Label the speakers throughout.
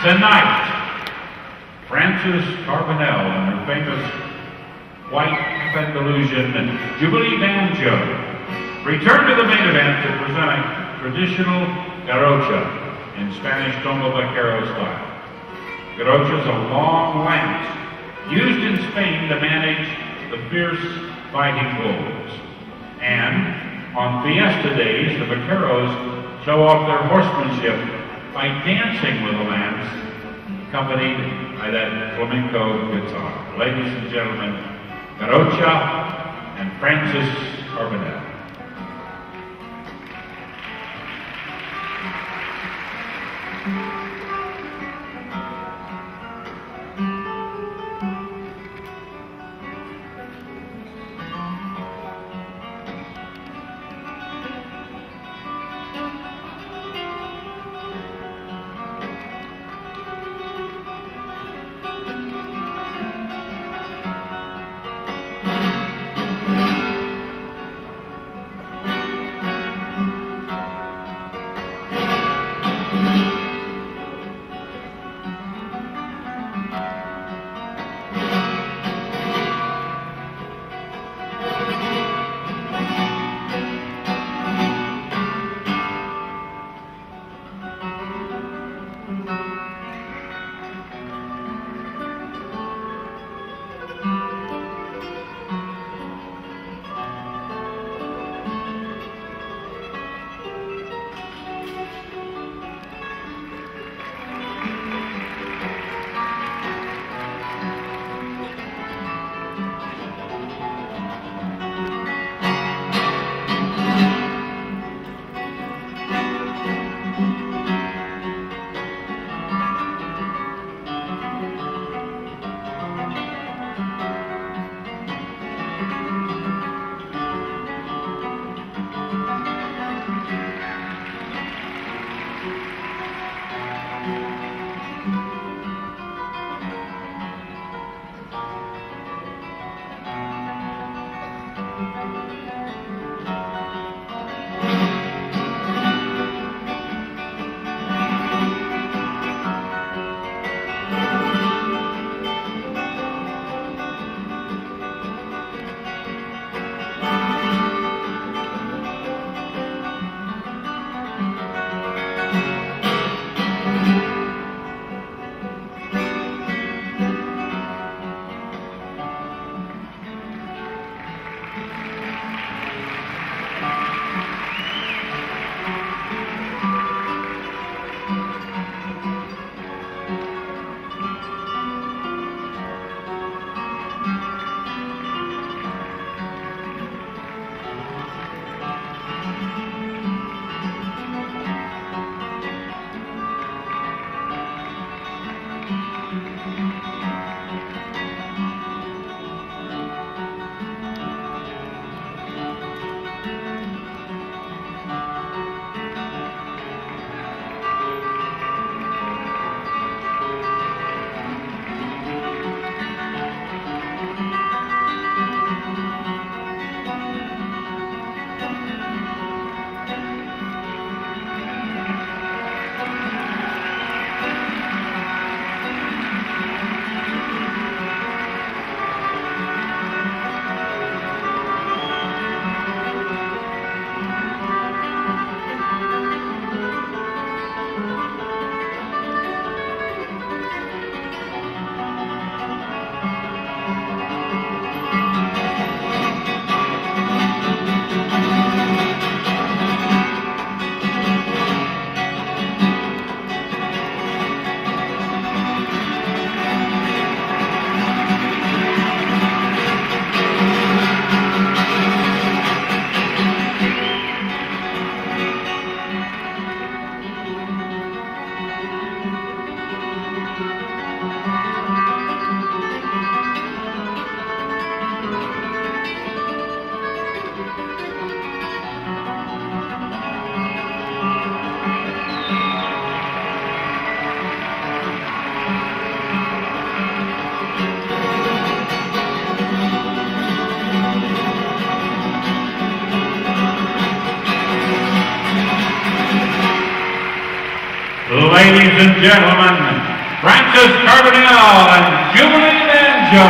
Speaker 1: Tonight, Frances Carbonnel and her famous White Andalusian Jubilee Banjo return to the Mane Event to present a traditional garrocha in Spanish doma vaquera style. Garrocha is a long lance used in Spain to manage the fierce fighting bulls. And on fiesta days, the vaqueros show off their horsemanship by dancing with the lance, accompanied by that flamenco guitar. Ladies and gentlemen, Garrocha and Frances Carbonnel. Ladies and gentlemen, Frances Carbonnel and Jubilee Banjo.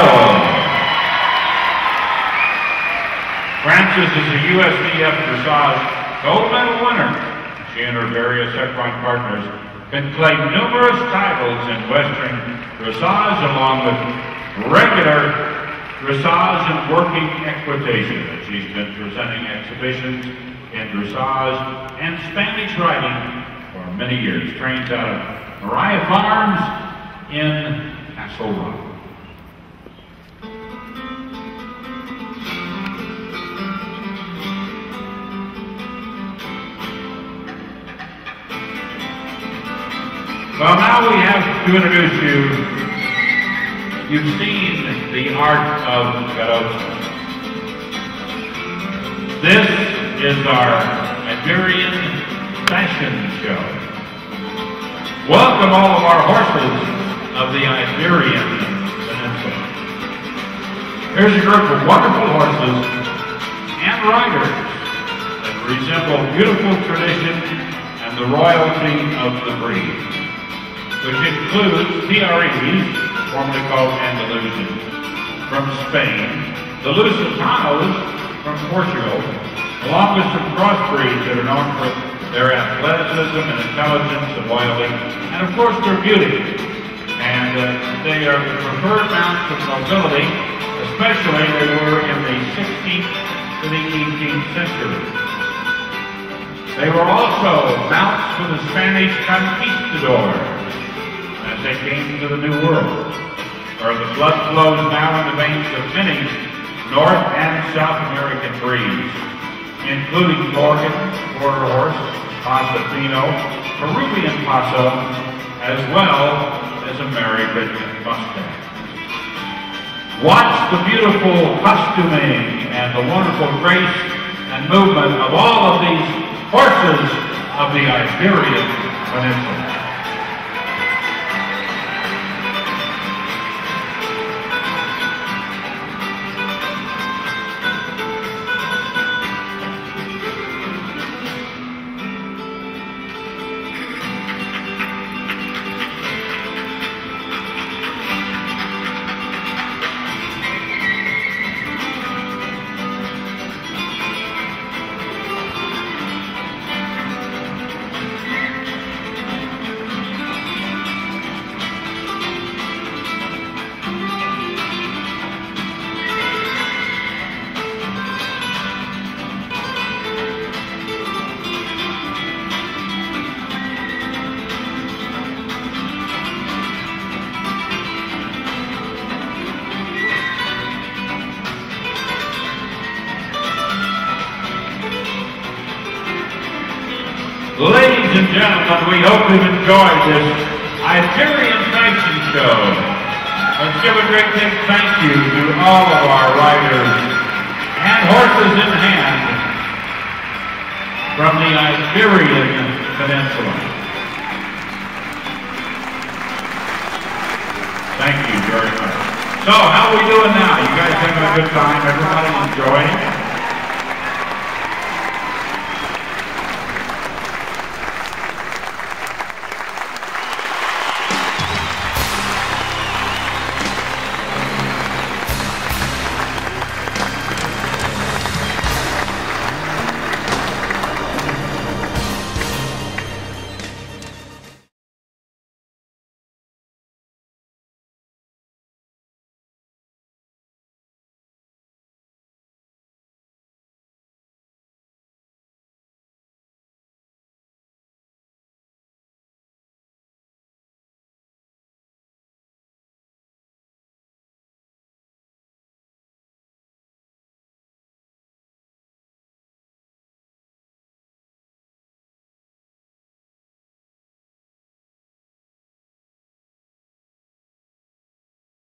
Speaker 1: Frances is a USDF dressage gold medal winner. She and her various equine partners can claim numerous titles in Western dressage along with regular dressage and working equitation. She's been presenting exhibitions in dressage and Spanish riding many years. Trains out of Mariah Farms in Castle Rock. Well, now we have to introduce you You've seen the art of Garrocha. This is our Iberian fashion show. Welcome all of our horses of the Iberian Peninsula. Here's a group of wonderful horses and riders that resemble beautiful tradition and the royalty of the breed, which includes PREs, formerly called Andalusian, from Spain, the Lusitanos from Portugal, along with some crossbreeds that are known for their athleticism and intelligence and loyalty, and of course their beauty. And uh, they are the preferred mounts of nobility, especially they were in the 16th to the 18th century. They were also mounts for the Spanish conquistadors as they came to the New World where the blood flows now in the veins of many North and South American breeds, including Quarter Horse, Paso Fino, Peruvian Paso, as well as American Mustang. Watch the beautiful costuming and the wonderful grace and movement of all of these horses of the Iberian Peninsula. And gentlemen, we hope you've enjoyed this Iberian Fashion Show. Let's give a great big thank you to all of our riders and horses in hand from the Iberian Peninsula. Thank you very much. So, how are we doing now? You guys having a good time? Everybody enjoying?